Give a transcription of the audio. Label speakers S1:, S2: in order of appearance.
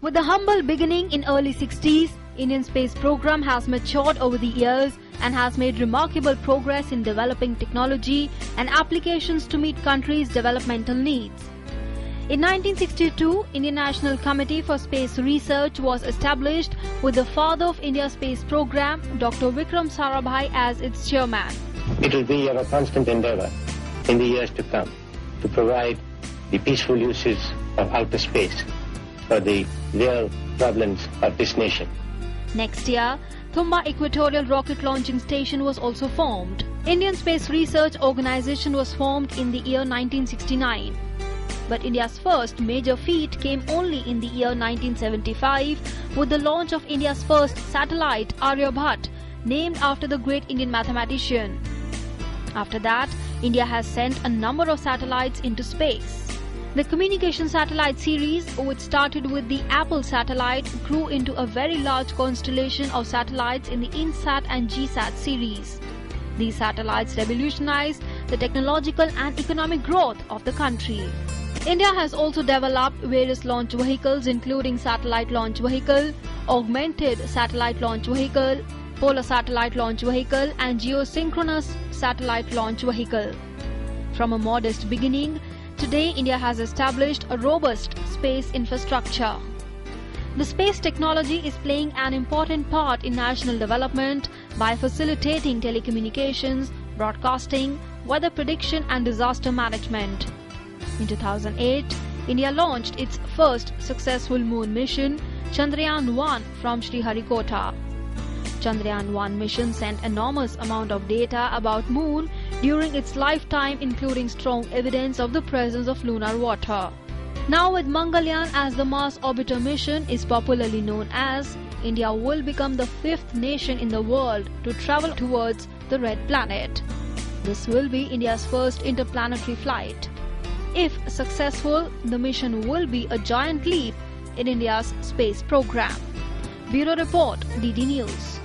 S1: With a humble beginning in early 60s, Indian space program has matured over the years and has made remarkable progress in developing technology and applications to meet countries' developmental needs. In 1962, Indian National Committee for Space Research was established with the father of India's space program, Dr. Vikram Sarabhai as its chairman.
S2: It will be our constant endeavor in the years to come to provide the peaceful uses of outer space for the real problems of this nation.
S1: Next year, Thumba Equatorial Rocket Launching Station was also formed. Indian Space Research Organization was formed in the year 1969. But India's first major feat came only in the year 1975 with the launch of India's first satellite Aryabhat named after the great Indian mathematician. After that, India has sent a number of satellites into space. The communication satellite series, which started with the Apple satellite, grew into a very large constellation of satellites in the INSAT and GSAT series. These satellites revolutionized the technological and economic growth of the country. India has also developed various launch vehicles including Satellite Launch Vehicle, Augmented Satellite Launch Vehicle, Polar Satellite Launch Vehicle and Geosynchronous Satellite Launch Vehicle. From a modest beginning, Today, India has established a robust space infrastructure. The space technology is playing an important part in national development by facilitating telecommunications, broadcasting, weather prediction and disaster management. In 2008, India launched its first successful moon mission, Chandrayaan-1 from Sriharikota. Chandrayaan-1 mission sent enormous amount of data about moon during its lifetime including strong evidence of the presence of lunar water. Now with Mangalyaan as the Mars orbiter mission is popularly known as, India will become the fifth nation in the world to travel towards the red planet. This will be India's first interplanetary flight. If successful, the mission will be a giant leap in India's space program. Bureau Report, DD News.